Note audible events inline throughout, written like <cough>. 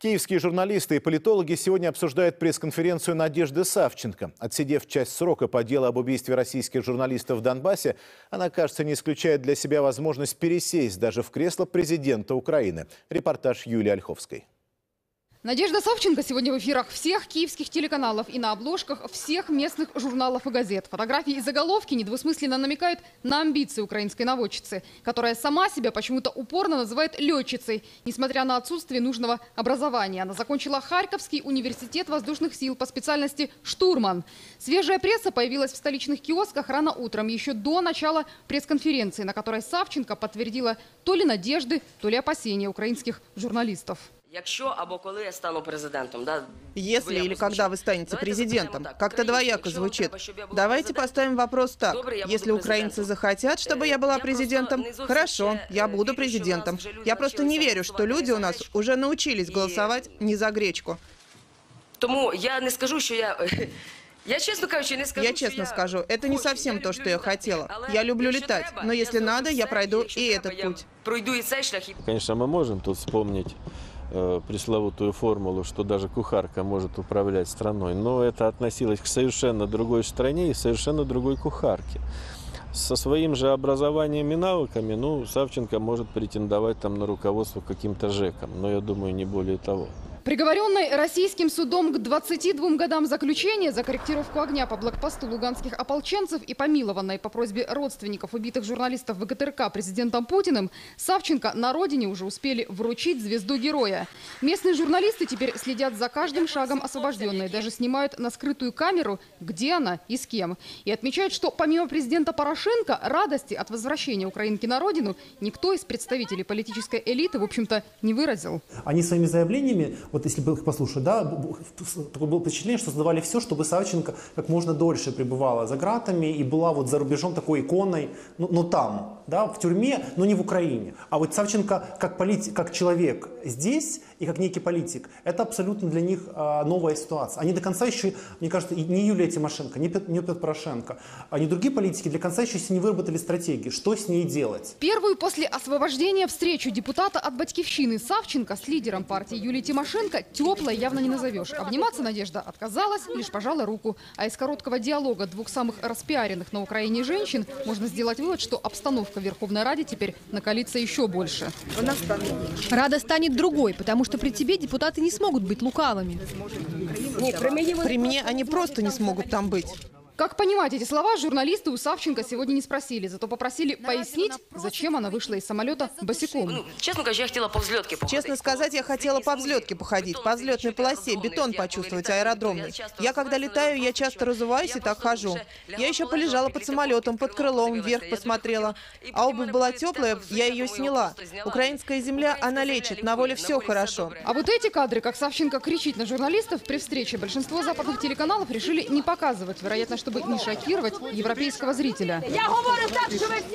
Киевские журналисты и политологи сегодня обсуждают пресс-конференцию Надежды Савченко. Отсидев часть срока по делу об убийстве российских журналистов в Донбассе, она, кажется, не исключает для себя возможность пересесть даже в кресло президента Украины. Репортаж Юлии Ольховской. Надежда Савченко сегодня в эфирах всех киевских телеканалов и на обложках всех местных журналов и газет. Фотографии и заголовки недвусмысленно намекают на амбиции украинской наводчицы, которая сама себя почему-то упорно называет летчицей, несмотря на отсутствие нужного образования. Она закончила Харьковский университет воздушных сил по специальности «штурман». Свежая пресса появилась в столичных киосках рано утром, еще до начала пресс-конференции, на которой Савченко подтвердила то ли надежды, то ли опасения украинских журналистов. Якщо або коли я стану президентом, да, Если или когда вы станете Давайте президентом. запитаем так. Как-то Украинцы, двояко якщо вам звучит. треба, щоб я була Давайте президентом, поставим вопрос так. добре, я буду Если украинцы президентом. захотят, чтобы я Э, была я просто президентом, не зовсім хорошо, ще, я э, буду вірю, що в нас президентом. вже люди Я просто не навчилися верю, что голосувати люди не у за нас гречку. уже научились І- голосовать не за гречку. Тому я не скажу, що я... <laughs> Я, чесно кажучи, не скажу, Я що честно скажу, это не хочу, совсем я то, люблю что я літати. хотела. Але Я люблю якщо летать, треба, но я если зроблю надо, я все, пройду якщо и треба, этот я путь. Пройду і цей шлях, і Конечно, мы можем тут вспомнить э, пресловутую формулу, что даже кухарка может управлять страной, но это относилось к совершенно другой стране и совершенно другой кухарке. Со своим же образованием и навыками, ну, Савченко может претендовать там на руководство каким-то ЖЭКом, но я думаю, не более того. Приговоренный российским судом к 22 годам заключения за корректировку огня по блокпосту луганских ополченцев и помилованной по просьбе родственников убитых журналистов ВГТРК президентом Путиным, Савченко на родине уже успели вручить звезду героя. Местные журналисты теперь следят за каждым шагом освобожденной, даже снимают на скрытую камеру, где она и с кем. И отмечают, что помимо президента Порошенко, радости от возвращения украинки на родину никто из представителей политической элиты, в общем-то, не выразил. Они своими заявлениями, вот если бы их послушать, да, такое было впечатление, что создавали все, чтобы Савченко как можно дольше пребывала за гратами и была вот за рубежом такой иконой, ну, ну там, да, в тюрьме, но не в Украине. А вот Савченко как, политик, как человек здесь и как некий политик, это абсолютно для них а, новая ситуация. Они до конца еще, мне кажется, не Юлия Тимошенко, не Пет- не Петр Порошенко, а не другие политики до конца еще не выработали стратегии, что с ней делать. Первую после освобождения встречу депутата от «Батькивщины» Савченко с лидером партии Юлией Тимошенко теплой явно не назовешь. Обниматься Надежда отказалась, лишь пожала руку. А из короткого диалога двух самых распиаренных на Украине женщин можно сделать вывод, что обстановка в Верховной Раде теперь накалится еще больше. Рада станет другой, потому что при тебе депутаты не смогут быть лукавыми. При мне они просто не смогут там быть. Как понимать эти слова, журналисты у Савченко сегодня не спросили, зато попросили пояснить, зачем она вышла из самолета босиком. Ну, чесно кажучи, я хотіла по взльотки походити. Честно сказать, я хотела по взлетке походить, по взлетной полосе, бетон почувствовать аэродромный. Я когда летаю, я часто разуваюсь и так хожу. Я еще полежала под самолетом, под крылом, вверх посмотрела. А обувь была теплая, я ее сняла. Украинская земля, она лечит, на воле все хорошо. А вот эти кадры, как Савченко кричит на журналистов при встрече, большинство западных телеканалов решили не показывать, вероятно, чтобы не шокировать европейского зрителя.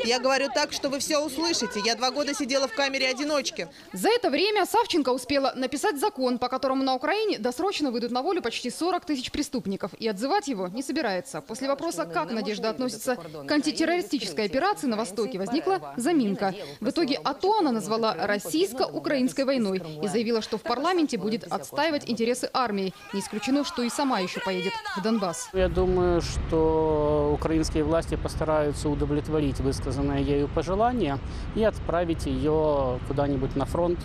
Я говорю так, что вы все услышите. Я два года сидела в камере одиночки. За это время Савченко успела написать закон, по которому на Украине досрочно выйдут на волю почти 40 тысяч преступников. И отзывать его не собирается. После вопроса, как Надежда относится к антитеррористической операции на Востоке, возникла заминка. В итоге АТО она назвала российско-украинской войной и заявила, что в парламенте будет отстаивать интересы армии. Не исключено, что и сама еще поедет в Донбасс. Я думаю, что украинские власти постараются удовлетворить высказанное ею пожелание и отправить ее куда-нибудь на фронт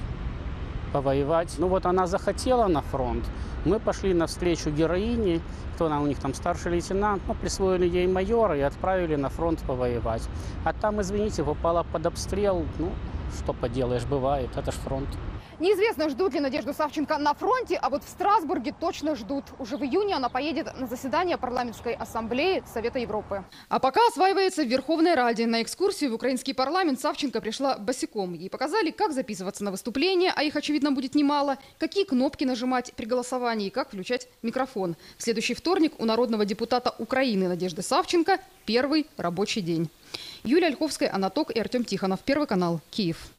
повоевать. Ну вот она захотела на фронт. Мы пошли навстречу героине, кто она у них там старший лейтенант, ну, присвоили ей майора и отправили на фронт повоевать. А там, извините, попала под обстрел, ну, что поделаешь, бывает, это ж фронт. Неизвестно, ждут ли Надежду Савченко на фронте, а вот в Страсбурге точно ждут. Уже в июне она поедет на заседание парламентской ассамблеи Совета Европы. А пока осваивается в Верховной Раде. На экскурсию в украинский парламент Савченко пришла босиком. Ей показали, как записываться на выступления, а их, очевидно, будет немало, какие кнопки нажимать при голосовании и как включать микрофон. В следующий вторник у народного депутата Украины Надежды Савченко первый рабочий день. Юлия Ольховская, Анаток и Артем Тихонов. Первый канал. Киев.